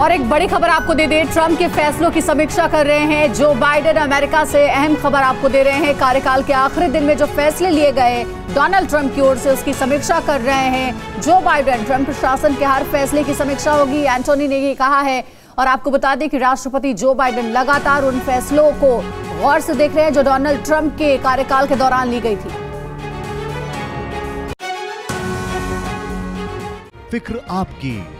और एक बड़ी खबर आपको दे दें, ट्रंप के फैसलों की समीक्षा कर रहे हैं। जो बाइडेन अमेरिका से अहम खबर आपको दे रहे हैं। कार्यकाल के आखिरी दिन में जो फैसले लिए गए, डोनाल्ड ट्रंप की ओर से उसकी समीक्षा कर रहे हैं। जो बाइडेन, ट्रंप प्रशासन के हर फैसले की समीक्षा होगी, एंटोनी ने ये कहा है। और आपको बता दें कि राष्ट्रपति जो बाइडेन लगातार उन फैसलों को गौर से देख रहे हैं, जो डोनाल्ड ट्रंप के कार्यकाल के दौरान ली गई थी। फ़िक्र आपकी।